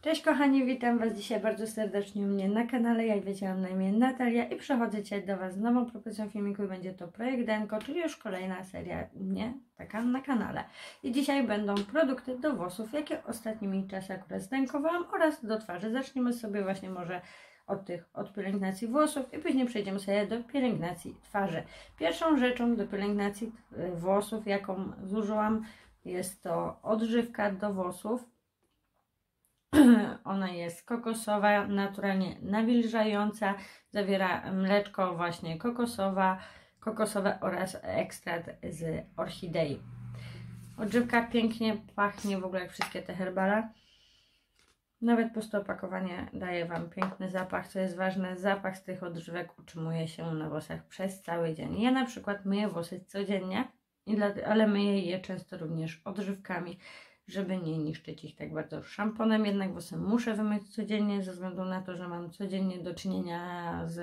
Cześć kochani, witam Was dzisiaj bardzo serdecznie u mnie na kanale. Jak wiecie, mam na imię Natalia i przychodzę dzisiaj do Was z nową propozycją filmiku. Będzie to projekt Denko, czyli już kolejna seria u mnie, taka na kanale. I dzisiaj będą produkty do włosów, jakie ostatnimi czasy akurat zdenkowałam oraz do twarzy. Zaczniemy sobie właśnie może od tych, od pielęgnacji włosów i później przejdziemy sobie do pielęgnacji twarzy. Pierwszą rzeczą do pielęgnacji e, włosów, jaką zużyłam, jest to odżywka do włosów. Ona jest kokosowa, naturalnie nawilżająca, zawiera mleczko właśnie kokosowa, kokosowe oraz ekstrakt z orchidei. Odżywka pięknie pachnie w ogóle jak wszystkie te herbala. Nawet puste opakowanie daje Wam piękny zapach, co jest ważne, zapach z tych odżywek utrzymuje się na włosach przez cały dzień. Ja na przykład myję włosy codziennie, ale myję je często również odżywkami, żeby nie niszczyć ich tak bardzo szamponem. Jednak włosy muszę wymyć codziennie, ze względu na to, że mam codziennie do czynienia z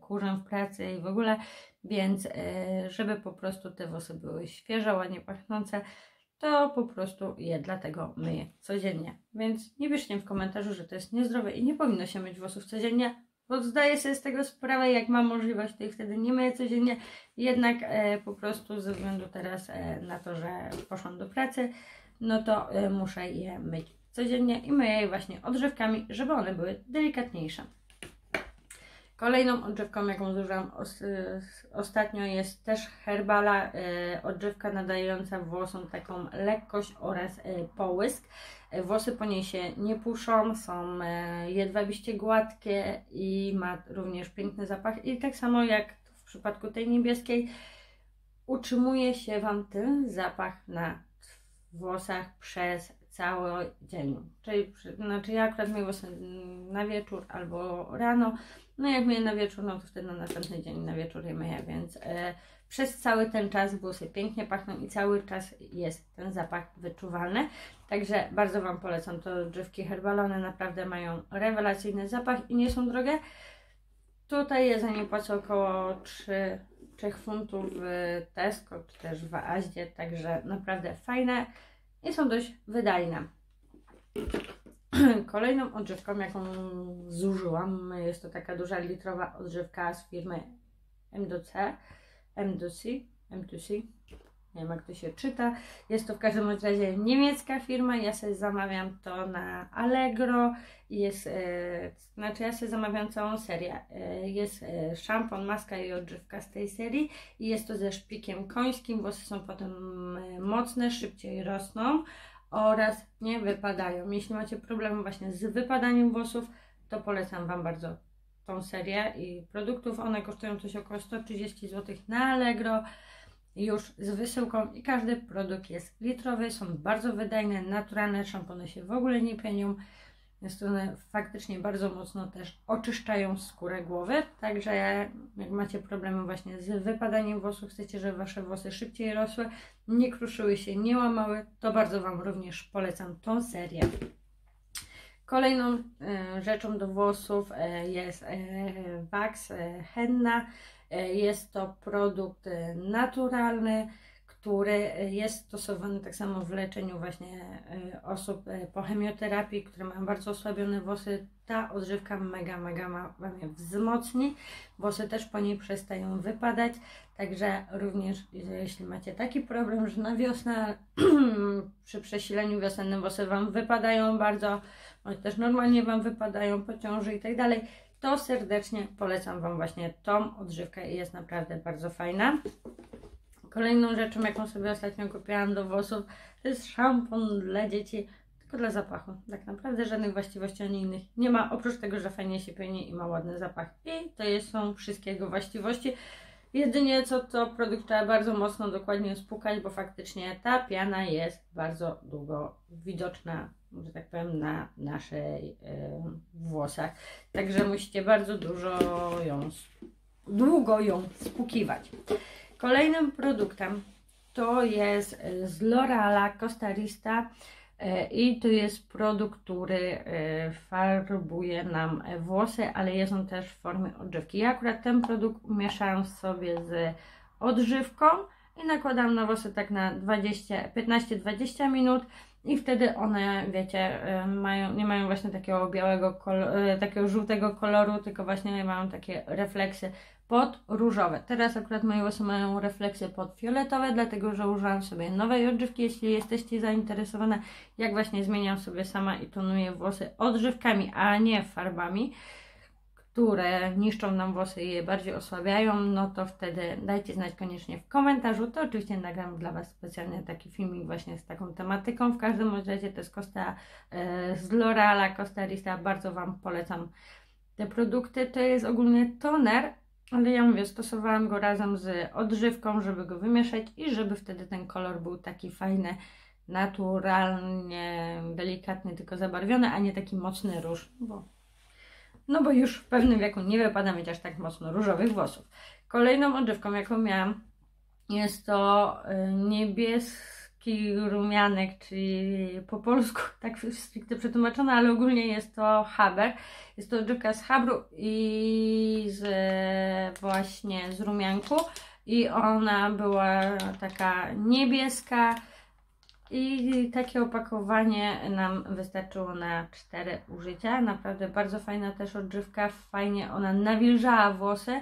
kurzem w pracy i w ogóle, więc e, żeby po prostu te włosy były świeże, ładnie pachnące, to po prostu je dlatego myję codziennie. Więc nie piszcie w komentarzu, że to jest niezdrowe i nie powinno się myć włosów codziennie, bo zdaję sobie z tego sprawę, jak mam możliwość, to ich wtedy nie myję codziennie. Jednak e, po prostu ze względu teraz e, na to, że poszłam do pracy, no to e, muszę je myć codziennie i myję je właśnie odżywkami, żeby one były delikatniejsze. Kolejną odżywką, jaką zużyłam os ostatnio jest też herbala, e, odżywka nadająca włosom taką lekkość oraz e, połysk. Włosy po niej się nie puszą, są jedwabiście gładkie i ma również piękny zapach. I tak samo jak w przypadku tej niebieskiej, utrzymuje się Wam ten zapach na włosach przez cały dzień. Czyli, znaczy ja akurat myję włosy na wieczór albo rano, no jak myję na wieczór, no to wtedy na następny dzień na wieczór je myję, więc e, przez cały ten czas włosy pięknie pachną i cały czas jest ten zapach wyczuwalny. Także bardzo Wam polecam to drzewki herbalone, naprawdę mają rewelacyjny zapach i nie są drogie. Tutaj ja za nie płacę około 3, 3 funtów w Tesco czy też w Aździe, także naprawdę fajne i są dość wydajne. Kolejną odżywką, jaką zużyłam, jest to taka duża litrowa odżywka z firmy M2C, M2C, M2C, nie wiem jak to się czyta. Jest to w każdym razie niemiecka firma. Ja sobie zamawiam to na Allegro. Jest, e, znaczy ja sobie zamawiam całą serię. E, jest e, szampon, maska i odżywka z tej serii. I jest to ze szpikiem końskim. Włosy są potem e, mocne, szybciej rosną oraz nie wypadają. Jeśli macie problemy właśnie z wypadaniem włosów, to polecam Wam bardzo tą serię i produktów. One kosztują coś około 130 zł na Allegro już z wysyłką i każdy produkt jest litrowy, są bardzo wydajne, naturalne, szampony się w ogóle nie pienią. Jest one faktycznie bardzo mocno też oczyszczają skórę głowy, także jak macie problemy właśnie z wypadaniem włosów, chcecie, żeby Wasze włosy szybciej rosły, nie kruszyły się, nie łamały, to bardzo Wam również polecam tą serię. Kolejną e, rzeczą do włosów e, jest e, wax henna. Jest to produkt naturalny, który jest stosowany tak samo w leczeniu właśnie e, osób e, po chemioterapii, które mają bardzo osłabione włosy. Ta odżywka mega, mega Wam je wzmocni. Włosy też po niej przestają wypadać. Także również jeśli macie taki problem, że na wiosnę przy przesileniu wiosennym włosy Wam wypadają bardzo, bądź też normalnie Wam wypadają po ciąży i tak dalej, to serdecznie polecam Wam właśnie tą odżywkę i jest naprawdę bardzo fajna. Kolejną rzeczą, jaką sobie ostatnio kupiłam do włosów, to jest szampon dla dzieci, tylko dla zapachu. Tak naprawdę żadnych właściwości ani innych nie ma, oprócz tego, że fajnie się pieni i ma ładny zapach. I to jest, są wszystkie jego właściwości. Jedynie co to produkt trzeba bardzo mocno dokładnie spukać, bo faktycznie ta piana jest bardzo długo widoczna, że tak powiem, na naszej włosach. Także musicie bardzo dużo ją, długo ją spukiwać. Kolejnym produktem to jest e, z L'Oreala Costa Rista e, i to jest produkt, który e, farbuje nam włosy, ale jest on też w formie odżywki. Ja akurat ten produkt mieszałam sobie z odżywką i nakładam na włosy tak na 15-20 minut i wtedy one, wiecie, mają, nie mają właśnie takiego białego, y, takiego żółtego koloru, tylko właśnie mają takie refleksy pod różowe. Teraz akurat moje włosy mają refleksy pod fioletowe, dlatego że użyłam sobie nowej odżywki. Jeśli jesteście zainteresowane, jak właśnie zmieniam sobie sama i tonuję włosy odżywkami, a nie farbami, które niszczą nam włosy i je bardziej osłabiają, no to wtedy dajcie znać koniecznie w komentarzu. To oczywiście nagram dla Was specjalnie taki filmik właśnie z taką tematyką. W każdym razie to jest Costa e, z L'Oreala, Costa Rista. Bardzo Wam polecam te produkty. To jest ogólnie toner, ale ja mówię, stosowałam go razem z odżywką, żeby go wymieszać i żeby wtedy ten kolor był taki fajny, naturalnie, delikatnie tylko zabarwiony, a nie taki mocny róż, bo no bo już w pewnym wieku nie wypada mieć aż tak mocno różowych włosów. Kolejną odżywką, jaką miałam, jest to y, niebieski rumianek, czyli po polsku tak stricte przetłumaczone, ale ogólnie jest to haber. Jest to odżywka z habru i z właśnie z rumianku i ona była taka niebieska, i takie opakowanie nam wystarczyło na cztery użycia. Naprawdę bardzo fajna też odżywka, fajnie ona nawilżała włosy.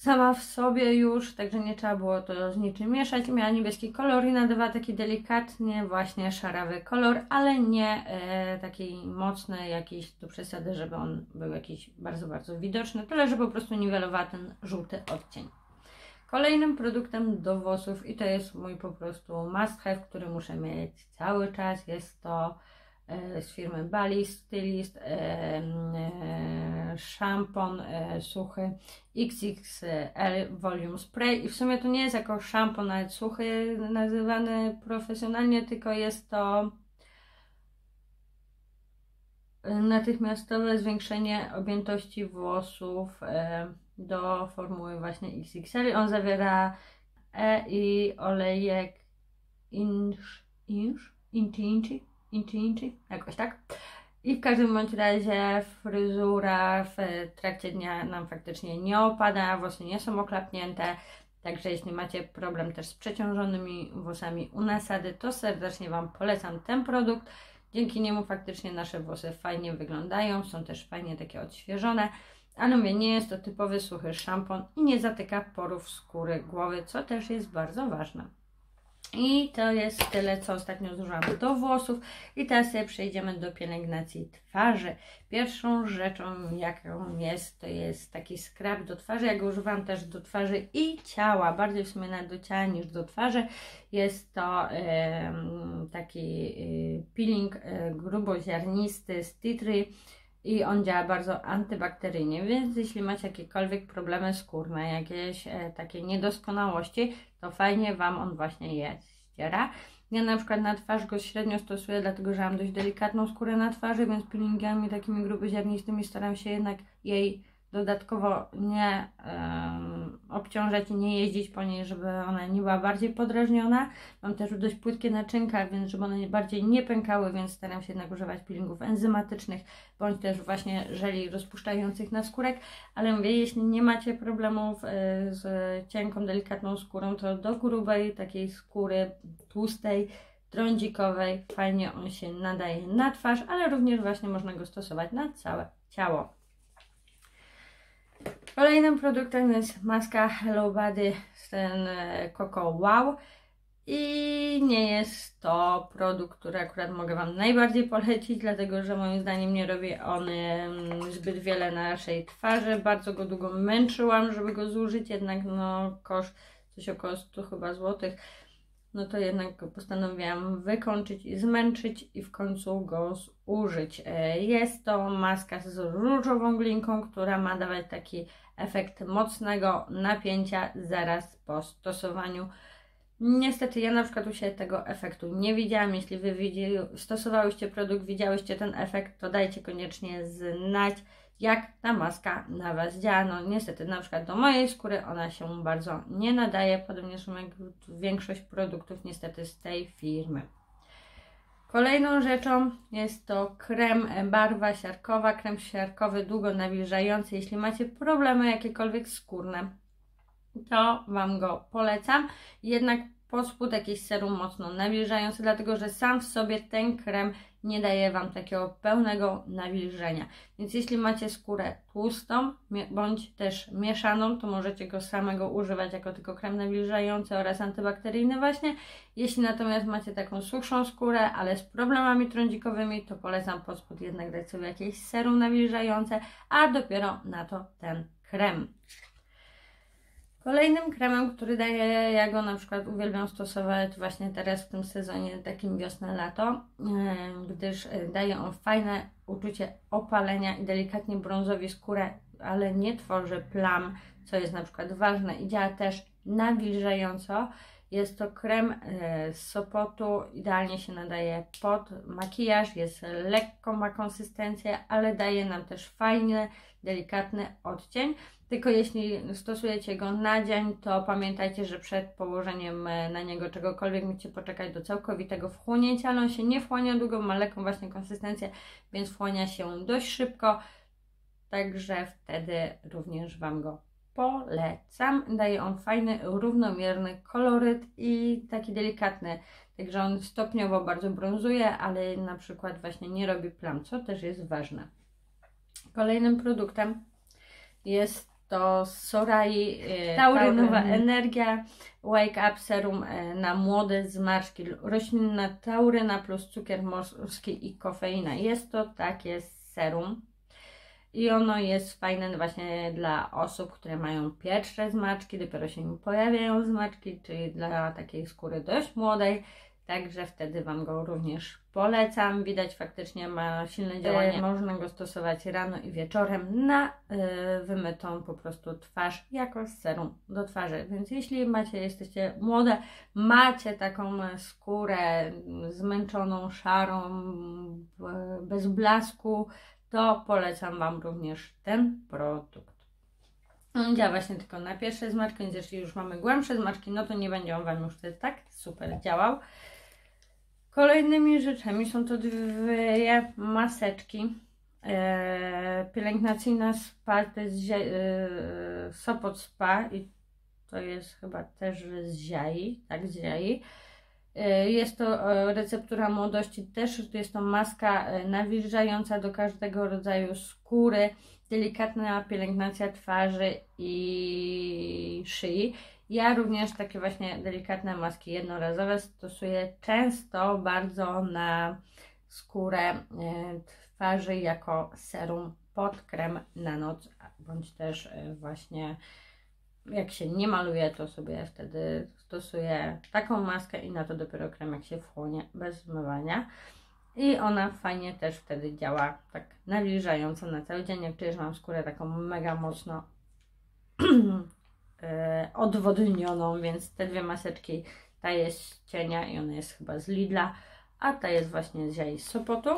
Sama w sobie już, także nie trzeba było to z niczym mieszać. Miała niebieski kolor i nadawała taki delikatnie właśnie szarawy kolor, ale nie e, taki mocny jakiś do przesady, żeby on był jakiś bardzo, bardzo widoczny. Tyle, że po prostu niwelowała ten żółty odcień. Kolejnym produktem do włosów i to jest mój po prostu must have, który muszę mieć cały czas, jest to e, z firmy Bali Stylist e, e, szampon suchy XXL Volume Spray i w sumie to nie jest jako szampon nawet suchy nazywany profesjonalnie, tylko jest to natychmiastowe zwiększenie objętości włosów do formuły właśnie XXL. On zawiera E i olejek inch, inch, inchi, inchi, inchi, jakoś tak. I w każdym bądź razie fryzura w trakcie dnia nam faktycznie nie opada, włosy nie są oklapnięte. Także jeśli macie problem też z przeciążonymi włosami u nasady, to serdecznie Wam polecam ten produkt. Dzięki niemu faktycznie nasze włosy fajnie wyglądają, są też fajnie takie odświeżone. Ale mówię, nie jest to typowy suchy szampon i nie zatyka porów skóry głowy, co też jest bardzo ważne. I to jest tyle, co ostatnio zużyłam do włosów. I teraz przejdziemy do pielęgnacji twarzy. Pierwszą rzeczą, jaką jest, to jest taki skrab do twarzy. Ja go używam też do twarzy i ciała, bardziej w sumie nawet do ciała niż do twarzy. Jest to taki y, peeling y, gruboziarnisty z tree i on działa bardzo antybakteryjnie, więc jeśli macie jakiekolwiek problemy skórne, jakieś e, takie niedoskonałości, to fajnie Wam on właśnie je ściera. Ja na przykład na twarz go średnio stosuję, dlatego że mam dość delikatną skórę na twarzy, więc peelingami takimi gruboziarnistymi staram się jednak jej dodatkowo nie um, obciążać i nie jeździć po niej, żeby ona nie była bardziej podrażniona. Mam też dość płytkie naczynka, więc żeby one bardziej nie pękały, więc staram się jednak używać peelingów enzymatycznych, bądź też właśnie żeli rozpuszczających na skórek, ale mówię, jeśli nie macie problemów y, z cienką, delikatną skórą, to do grubej takiej skóry tłustej, trądzikowej, fajnie on się nadaje na twarz, ale również właśnie można go stosować na całe ciało. Kolejnym produktem jest maska Hello Body z ten e, Coco Wow i nie jest to produkt, który akurat mogę Wam najbardziej polecić, dlatego że moim zdaniem nie robi on zbyt wiele na naszej twarzy. Bardzo go długo męczyłam, żeby go zużyć, jednak no koszt coś około 100 chyba złotych no to jednak postanowiłam wykończyć i zmęczyć i w końcu go zużyć. E, jest to maska z różową glinką, która ma dawać taki efekt mocnego napięcia zaraz po stosowaniu. Niestety ja na przykład u siebie tego efektu nie widziałam. Jeśli Wy stosowałyście produkt, widziałyście ten efekt, to dajcie koniecznie znać jak ta maska na Was działa. No niestety, na przykład do mojej skóry ona się bardzo nie nadaje, podobnie jak większość produktów niestety z tej firmy. Kolejną rzeczą jest to krem barwa siarkowa, krem siarkowy długo nawilżający. Jeśli macie problemy jakiekolwiek skórne, to Wam go polecam. Jednak pod spód serum mocno nawilżający, dlatego że sam w sobie ten krem nie daje Wam takiego pełnego nawilżenia. Więc jeśli macie skórę tłustą bądź też mieszaną, to możecie go samego używać jako tylko krem nawilżający oraz antybakteryjny właśnie. Jeśli natomiast macie taką suchszą skórę, ale z problemami trądzikowymi, to polecam pod spód jednak dać sobie jakieś serum nawilżające, a dopiero na to ten krem. Kolejnym kremem, który daje, ja go na przykład uwielbiam stosować właśnie teraz w tym sezonie takim wiosna-lato, gdyż e, daje on fajne uczucie opalenia i delikatnie brązowi skórę, ale nie tworzy plam, co jest na przykład ważne i działa też nawilżająco. Jest to krem e, z Sopotu, idealnie się nadaje pod makijaż, jest lekko, ma konsystencję, ale daje nam też fajny, delikatny odcień. Tylko jeśli stosujecie go na dzień, to pamiętajcie, że przed położeniem e, na niego czegokolwiek musicie poczekać do całkowitego wchłonięcia, ale on się nie wchłania długo, ma lekką właśnie konsystencję, więc wchłania się dość szybko, także wtedy również Wam go polecam. Daje on fajny, równomierny koloryt i taki delikatny, także on stopniowo bardzo brązuje, ale na przykład właśnie nie robi plam, co też jest ważne. Kolejnym produktem jest to Sorai e, Taurynowa Energia Wake Up Serum e, na młode zmarszczki. Roślinna tauryna plus cukier morski i kofeina. Jest to takie serum i ono jest fajne właśnie dla osób, które mają pierwsze zmarszczki, dopiero się im pojawiają zmarszczki, czyli dla takiej skóry dość młodej. Także wtedy Wam go również polecam. Widać faktycznie ma silne działanie. E, można go stosować rano i wieczorem na y, wymytą po prostu twarz jako serum do twarzy. Więc jeśli macie, jesteście młode, macie taką skórę zmęczoną, szarą, bez blasku, to polecam Wam również ten produkt. On działa właśnie tylko na pierwsze zmarszki, więc jeśli już mamy głębsze zmarszki, no to nie będzie on Wam już wtedy tak super działał. Kolejnymi rzeczami są to dwie maseczki. E, pielęgnacyjna spa to jest e, Sopot Spa i to jest chyba też z ziai, tak z ziai. E, jest to receptura młodości, też jest to maska nawilżająca do każdego rodzaju skóry, delikatna pielęgnacja twarzy i szyi. Ja również takie właśnie delikatne maski jednorazowe stosuję często bardzo na skórę twarzy jako serum pod krem na noc, bądź też właśnie jak się nie maluje, to sobie wtedy stosuję taką maskę i na to dopiero krem jak się wchłonie bez zmywania. I ona fajnie też wtedy działa tak nawilżająco na cały dzień. Jak czujesz, mam skórę taką mega mocno e, odwodnioną, więc te dwie maseczki, ta jest z cienia i ona jest chyba z Lidla, a ta jest właśnie z Jai z Sopotu.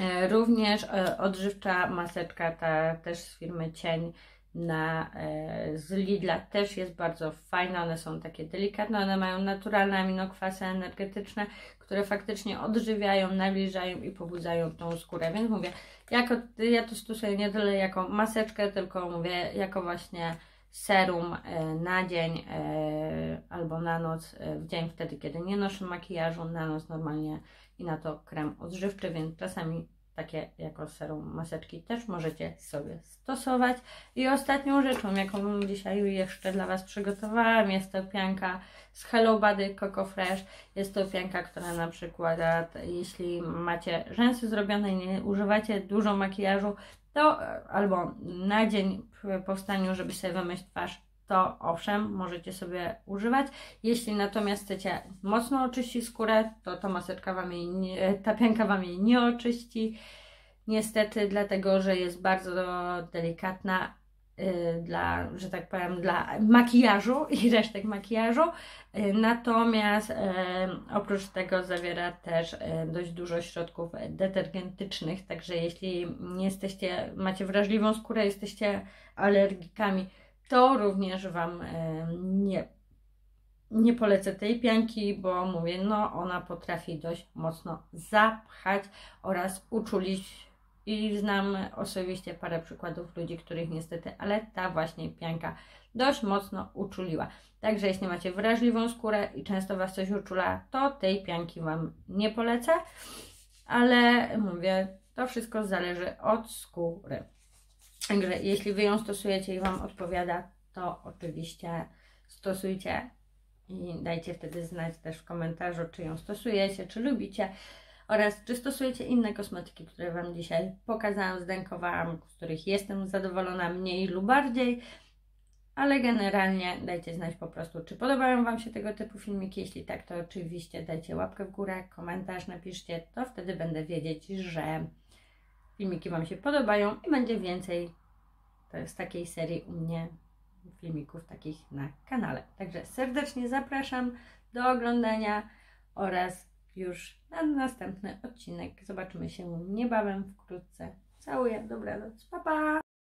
E, również e, odżywcza maseczka, ta też z firmy Cień na, e, z Lidla też jest bardzo fajna, one są takie delikatne, one mają naturalne aminokwasy energetyczne, które faktycznie odżywiają, nawilżają i pobudzają tą skórę, więc mówię, jako, ja to stosuję nie tyle jako maseczkę, tylko mówię jako właśnie serum e, na dzień e, albo na noc, w dzień wtedy, kiedy nie noszę makijażu, na noc normalnie i na to krem odżywczy, więc czasami takie jako serum maseczki też możecie sobie stosować. I ostatnią rzeczą, jaką dzisiaj jeszcze dla Was przygotowałam, jest to pianka z Hello Body Coco Fresh. Jest to pianka, która na przykład, jeśli macie rzęsy zrobione i nie używacie dużo makijażu, to albo na dzień po powstaniu, żeby sobie wymyć twarz, to owszem, możecie sobie używać. Jeśli natomiast chcecie mocno oczyścić skórę, to ta maseczka Wam jej nie, ta pianka Wam jej nie oczyści. Niestety, dlatego, że jest bardzo delikatna dla, że tak powiem, dla makijażu i resztek makijażu. Yy, natomiast yy, oprócz tego zawiera też y, dość dużo środków detergentycznych, także jeśli nie jesteście, macie wrażliwą skórę, jesteście alergikami, to również Wam nie, nie polecę tej pianki, bo mówię, no ona potrafi dość mocno zapchać oraz uczulić I znam osobiście parę przykładów ludzi, których niestety, ale ta właśnie pianka dość mocno uczuliła. Także jeśli macie wrażliwą skórę i często Was coś uczula, to tej pianki Wam nie polecę. Ale mówię, to wszystko zależy od skóry. Także jeśli Wy ją stosujecie i Wam odpowiada, to oczywiście stosujcie i dajcie wtedy znać też w komentarzu, czy ją stosujecie, czy lubicie oraz czy stosujecie inne kosmetyki, które Wam dzisiaj pokazałam, zdękowałam, z których jestem zadowolona mniej lub bardziej. Ale generalnie dajcie znać po prostu, czy podobają Wam się tego typu filmiki. Jeśli tak, to oczywiście dajcie łapkę w górę, komentarz napiszcie, to wtedy będę wiedzieć, że filmiki Wam się podobają i będzie więcej z takiej serii u mnie filmików takich na kanale. Także serdecznie zapraszam do oglądania oraz już na następny odcinek. Zobaczymy się niebawem, wkrótce. Całuję, dobranoc, pa pa!